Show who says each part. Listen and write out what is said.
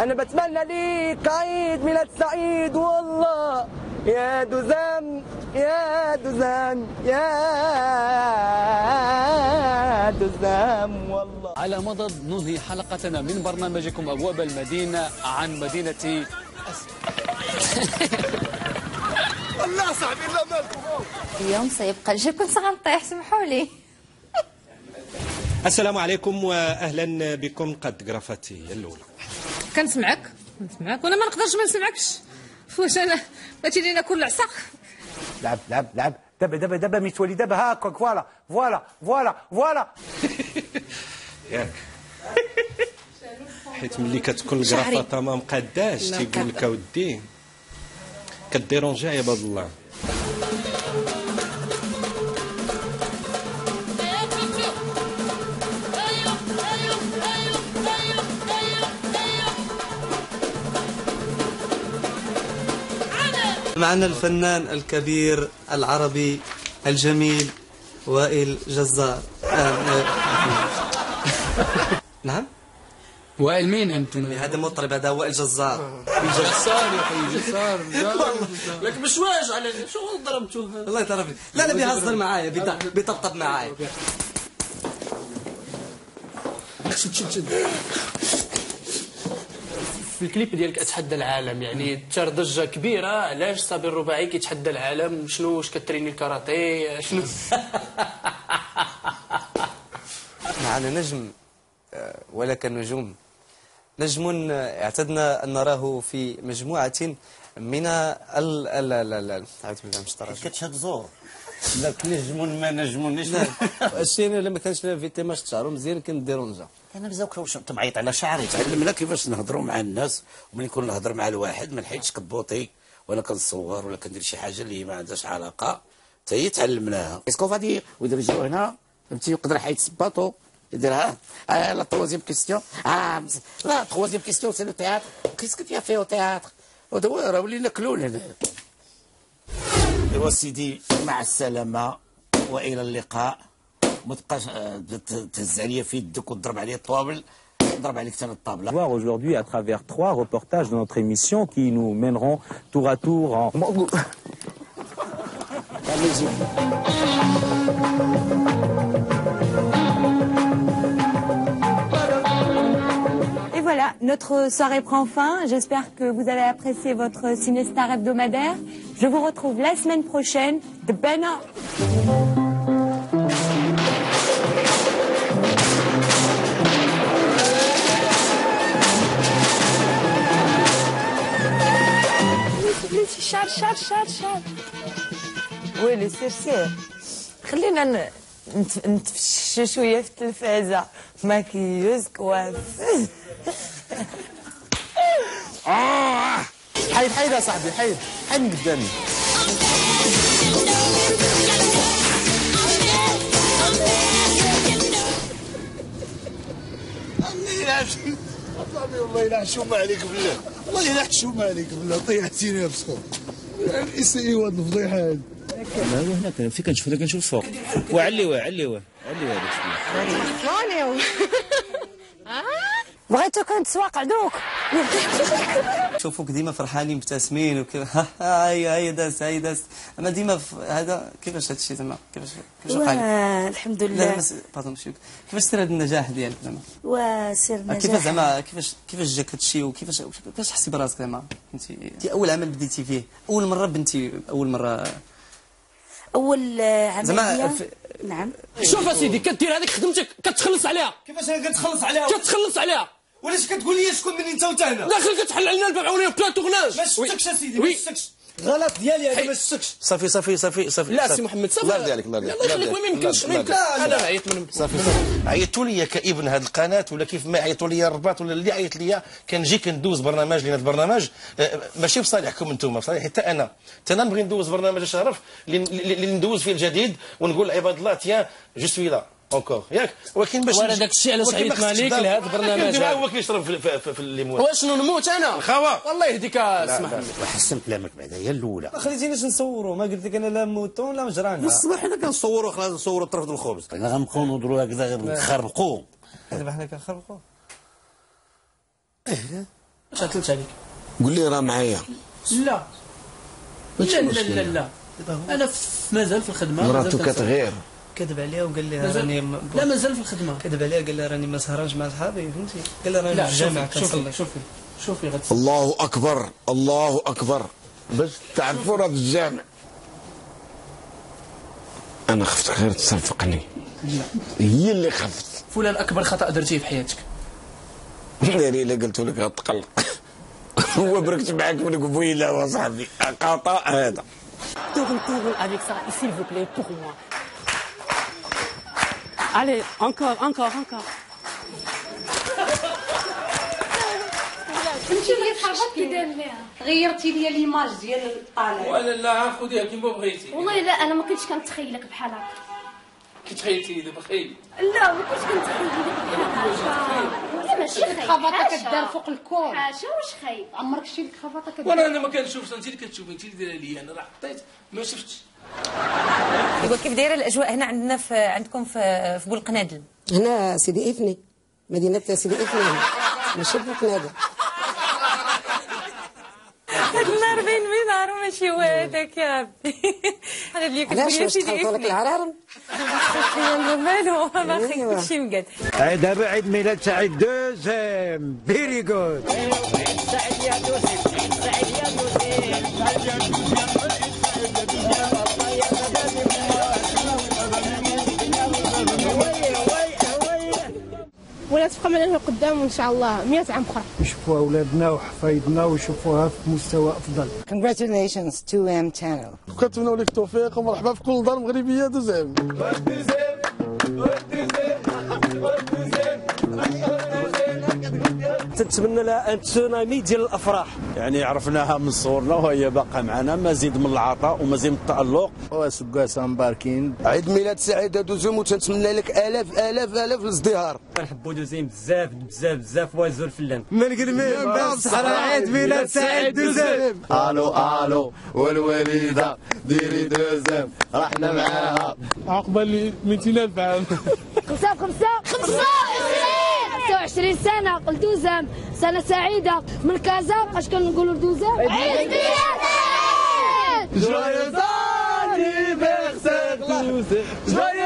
Speaker 1: أنا بتمنى ليك عيد ميلاد سعيد والله. يا دوزان يا دوزان يا دوزان والله.
Speaker 2: على مضض ننهي حلقتنا من برنامجكم أبواب المدينة عن مدينة
Speaker 1: الله صاحبي لا مالكم؟
Speaker 3: اليوم سيبقى الجو كنت غنطيح سمحوا لي.
Speaker 4: السلام عليكم واهلا بكم قد قرفتي الاولى
Speaker 5: كنسمعك. كنسمعك. وأنا ما نقدرش ما نسمعكش. واش أنا؟ بغيتي لينا كل عصاك
Speaker 6: لعب لعب لعب. دابا دابا دابا ميتولي دابا هاكاك فوالا فوالا فوالا فوالا.
Speaker 4: ياك. حيت ملي كتكون. القرافه ما مقاداش
Speaker 5: لا،
Speaker 4: تيقول لك أودي. كديرونجي يا عباد الله.
Speaker 7: معنا الفنان الكبير العربي الجميل وائل جزار. آه، آه، نعم؟
Speaker 2: وائل مين أنتم؟
Speaker 7: هذا مطرب هذا وائل جزار.
Speaker 2: جسار يا أخي جسار
Speaker 7: لك بشواش على شو ضربته الله يطرف لا لا بيهزر معايا بيط- بيطبطب معايا.
Speaker 2: شد شد شد. في الكليب ديالك اتحدى العالم يعني تشار ضجه كبيره علاش صابر الرباعي كيتحدى العالم شنو واش كتريني الكاراتيه شنو
Speaker 7: معنا نجم آه، ولا كنجوم نجم آه، اعتدنا أن نراه في مجموعة من ال ال ال ال.
Speaker 8: كتشهد زور لك نجم ما نجمونيش
Speaker 7: الشيء أنا لما كانش فيتي ما شعرو مزيان كنديرونجا
Speaker 8: أنا بزاف واش تمعيط على شعري. تعلمنا كيفاش نهضروا مع الناس؟ وملي نكون نهضر مع الواحد ما نحيدش كبوطي ولا كنصور ولا كندير شي حاجة اللي ما عندهاش علاقة. حتى هي تعلمناها. اسكو فادي ويدير رجلو هنا؟ فهمتي؟ يقدر يحيد سباطو يديرها. آه لا تروازيام كيستيون مس- لا تروازيام كيستيون سي لو تياتر كيسكو تيا فيه تياتر ودوا راه ولينا كلون هنا. ايوا سيدي مع السلامه والى اللقاء ما تبقاش آه، ت- تهز عليا في يدك وتضرب عليا الطوابل نضرب عليك ثاني الطابله
Speaker 9: voir aujourd'hui à travers trois reportages de notre émission qui nous mèneront tour à tour en...
Speaker 10: Et voilà, notre soirée prend fin. J'espère que vous avez apprécié votre Cinestar hebdomadaire. Je vous retrouve la semaine prochaine. De Bena.
Speaker 5: بليتي شعر شعر شعر شعر
Speaker 10: ويلي سير سير خلينا ن- نت- نتفشى شوية في التلفازة ماكيوز كوافيز
Speaker 6: حيد حيد يا صاحبي حيد حيد من قدامي.
Speaker 1: والله لا حشومة عليك بالله. والله لا حشومة عليك بالله طيحتيني يا بسخوت اسمي ايوا الفضيحة هذه
Speaker 9: لا هو هنا في كنشوف هذا كنشوف فوق وعليوه عليوه عليوه هذاك
Speaker 10: بغيتو تسواق عدوك
Speaker 7: شوفوك ديما فرحانين مبتسمين وكيف ها ها هيا هيا داس هيا داس أما ديما هذا كيفاش هذا الشيء زعما؟ كيفاش كيفاش وقع لك؟
Speaker 10: الحمد
Speaker 7: لا
Speaker 10: لله.
Speaker 7: بس باردون شوف كيفاش سير هذا النجاح ديالك زعما؟
Speaker 10: وسير
Speaker 7: كيفاش
Speaker 10: نجاح.
Speaker 7: زعما كيفاش كيفاش جاك هذا الشيء وكيفاش كيفاش حسي براسك زعما؟ فهمتي انت أول عمل بديتي فيه. أول مرة بنتي أول مرة؟
Speaker 10: أول آه،
Speaker 7: زعما في-
Speaker 10: نعم.
Speaker 2: شوف اسيدي كدير هذيك خدمتك كتخلص عليها.
Speaker 7: كيفاش كتخلص عليها؟
Speaker 2: كتخلص عليها.
Speaker 7: ولاش كتقول لي شكون مني انت وانت هنا
Speaker 2: داخل كتحل علينا الباب عوني بلاتو غناج
Speaker 7: ما شفتكش اسيدي ما
Speaker 2: وي.
Speaker 7: شفتكش. غلط ديالي هذا ما شفتكش.
Speaker 8: صافي صافي صافي صافي.
Speaker 2: لا سي محمد صافي.
Speaker 8: الله ديالك الله
Speaker 2: الله
Speaker 8: ديالك
Speaker 2: يخليك ما يمكنش ما يمكنش أنا عيطت من
Speaker 8: صافي صافي. عيطتوا لي كابن هذه القناة ولا كيف ما عيطوا لي الرباط ولا اللي عيط لي كنجي كندوز برنامج لأن هذا البرنامج. آه، ماشي بصالحكم أنتم بصالح. حتى أنا حتى أنا نبغي ندوز برنامج شرف اللي ندوز فيه الجديد ونقول عباد الله تيان جو سوي لا اونكور ياك ولكن باش
Speaker 2: وأنا داك الشيء علاش
Speaker 8: ولكن ما
Speaker 2: عيطنا
Speaker 8: خصكش
Speaker 2: ليك
Speaker 8: تبدا-
Speaker 2: لهذا البرنامج هذا.
Speaker 8: هو كيشرب في, في, في, الليمون.
Speaker 2: واشنو نموت أنا؟
Speaker 8: الخوا
Speaker 2: والله يهديك اسمح لي.
Speaker 8: وحسن كلامك بعدا هي الأولى.
Speaker 7: ما خليتينيش نصوروا ما قلت لك أنا لا موتون لا مجرانا.
Speaker 8: الصباح حنا كنصوروا خلاص نصوروا طرف الخبز. أنا غنبقاو نهضروا هكذا غير نخربقوا
Speaker 7: دابا حنا كنخربقوا
Speaker 2: اش عطلت عليك.
Speaker 11: قول لي راه معايا.
Speaker 2: لا. لا لا لا أنا في- مازال في الخدمة كنسهر.
Speaker 11: كتغير
Speaker 7: كذب عليها وقال لها راني م-
Speaker 2: لا مازال في الخدمة.
Speaker 7: كذب عليها قال لها راني ما سهرانش مع صحابي فهمتي؟ قال لها راني في الجامع كنصلي
Speaker 2: شوفي شوفي غتسمع
Speaker 11: الله أكبر الله أكبر. باش تعرفوا راه في الجامع أنا خفت غير تصفقني هي اللي خفت.
Speaker 2: فلان أكبر خطأ درتيه في حياتك.
Speaker 11: داري إلا قلت لك غتقلق هو بركت معاك من قبيله وصاحبي. خطا هذا.
Speaker 12: Tourne, tourne avec ça, s'il vous plaît, pour moi. Allez, encore, encore, encore.
Speaker 13: انت اللي تحركتي دامها غيرتي لي ليماج ديال الطالع
Speaker 2: ولا لا خذيها كيما بغيتي
Speaker 13: والله لا أنا ما كنتش كنتخيلك بحال هكا
Speaker 2: كي تخيلتي لي
Speaker 13: لا ما كنتش هكا لا ماشي خايب
Speaker 14: الخبطة
Speaker 13: حاشا.
Speaker 14: كدار فوق الكور.
Speaker 13: حاشا واش خايب؟
Speaker 14: عمرك شتي ديك الخبطه كدار
Speaker 2: وأنا أنا ما كنشوفش انت اللي كتشوفي انت اللي دايرة لي أنا راه حطيت. ما شفتش.
Speaker 10: يقول كيف دايرة الأجواء هنا عندنا في عندكم في في بولقنادل
Speaker 15: هنا سيدي إفني مدينة سيدي إفني. ماشي بوكنادر
Speaker 10: باين من نهار ماشي هو هذاك يا ربي هذا اللي كتقول
Speaker 15: علاش
Speaker 10: يا
Speaker 15: باش
Speaker 10: سيدي
Speaker 15: تخلطوا لك. العرارم
Speaker 10: مالو ما كلشي مقاد
Speaker 6: عيد دابا عيد ميلاد سعيد دوزيام very good
Speaker 16: ولا قدام وان شاء الله. 100 عام أخرى.
Speaker 6: يشوفوا أولادنا وحفايدنا ويشوفوها في مستوى أفضل.
Speaker 15: Congratulations 2M channel.
Speaker 17: كنتمنوا لك التوفيق ومرحبا في كل دار مغربية دوزام
Speaker 18: تنتمنى لها أن تسونامي ديال الأفراح.
Speaker 19: يعني عرفناها من صورنا وهي باقا معنا مزيد من العطاء ومزيد من التألق.
Speaker 17: وسكاسا مباركين عيد ميلاد سعيد دوزوم وتنتمنى لك آلاف آلاف آلاف الازدهار.
Speaker 18: كنحبوا دوزيم بزاف بزاف بزاف وزور فلان
Speaker 17: من قلمي
Speaker 18: بصحة عيد ميلاد سعيد دوزام.
Speaker 17: آلو آلو والوليده ديري دوزام رحنا معاها. عقبال 200000 عام.
Speaker 13: خمسة بخمسة خمسة. 20 سنة قلت دوزام سنة سعيدة. من كازا اش نقول لدوزام عيد ميلادك جوي زاني بيخسر دوزام